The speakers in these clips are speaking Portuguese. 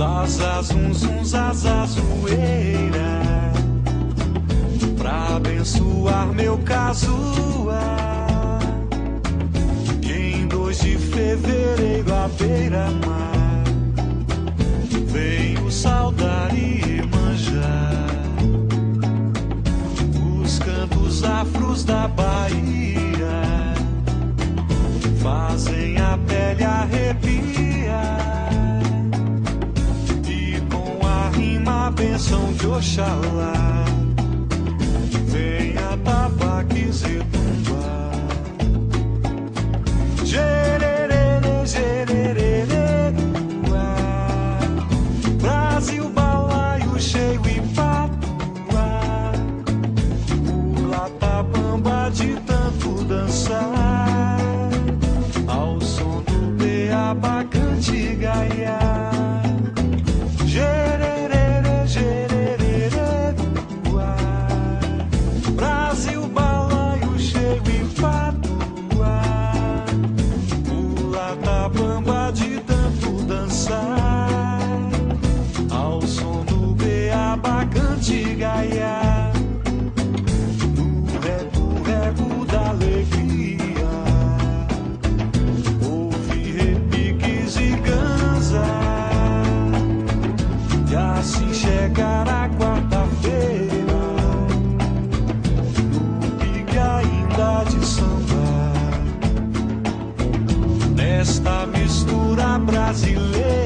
Zaza, zum, zum, Pra abençoar meu casuar Em 2 de fevereiro à beira-mar Venho saudar e manjar Os cantos afros da Bahia. Fazem a pele arrepiar. bênção de Oxalá. Venha que e tumba. Gererê, gererê, Brasil, balaio cheio e patuá. Pula bamba de tanto dançar. Ao som do beabá cantiga, iá. brasileiro.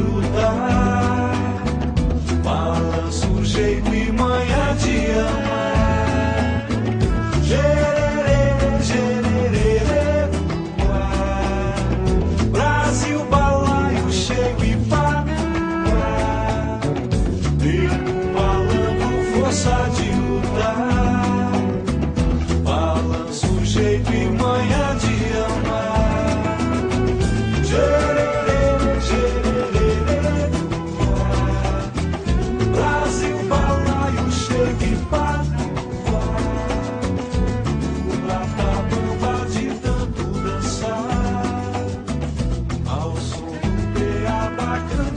ajudar.